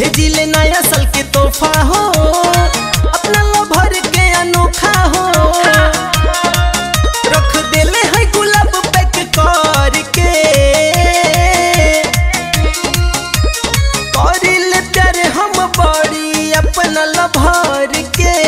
भेजिले नया साल के तोहफा हो। अपना भर के अनोखा हो। रख देले है गुलाब पैक कर के हम बड़ी अपना लभर के।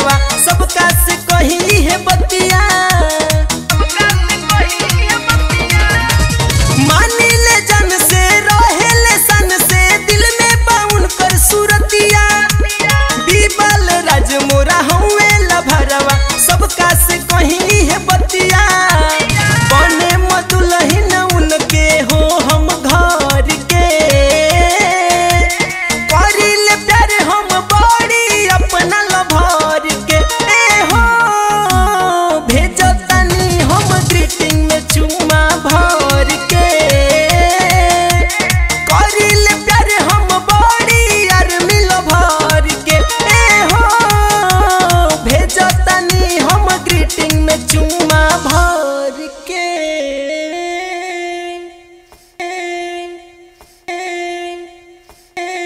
सबका से कही है बतिया।